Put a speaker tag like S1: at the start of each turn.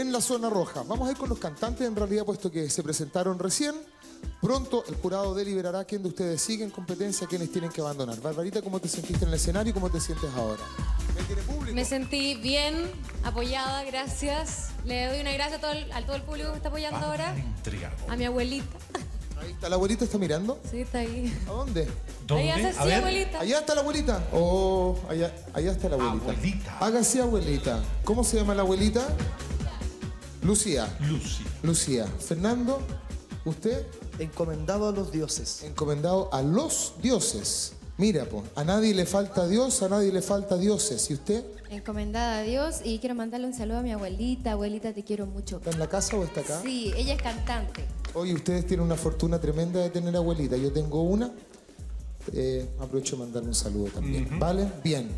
S1: en la zona roja. Vamos a ir con los cantantes, en realidad, puesto que se presentaron recién. Pronto el jurado deliberará quién de ustedes sigue en competencia, quiénes tienen que abandonar. Barbarita, ¿cómo te sentiste en el escenario y cómo te sientes ahora? ¿Me
S2: sentí bien, apoyada, gracias. Le doy una gracia a todo el, a todo el público que está apoyando ahora. A mi abuelita.
S1: Ahí está, ¿la abuelita está mirando?
S2: Sí, está ahí.
S1: ¿A dónde?
S2: Ahí hace
S3: A
S2: así,
S3: ver.
S2: abuelita.
S1: Allá está la abuelita. Oh, allá, allá está la abuelita.
S3: Abuelita.
S1: Haga así, abuelita. ¿Cómo se llama la abuelita? Lucía.
S3: Lucy.
S1: Lucía. Fernando, usted
S4: Encomendado a los dioses.
S1: encomendado a los dioses. Mira, pues, a nadie le falta Dios, a nadie le falta dioses. ¿Y usted?
S5: Encomendada a Dios y quiero mandarle un saludo a mi abuelita. Abuelita, te quiero mucho.
S1: ¿Está en la casa o está acá?
S5: Sí, ella es cantante.
S1: Oye, ustedes tienen una fortuna tremenda de tener abuelita. Yo tengo una. Eh, aprovecho de mandarle un saludo también. ¿Vale? Bien.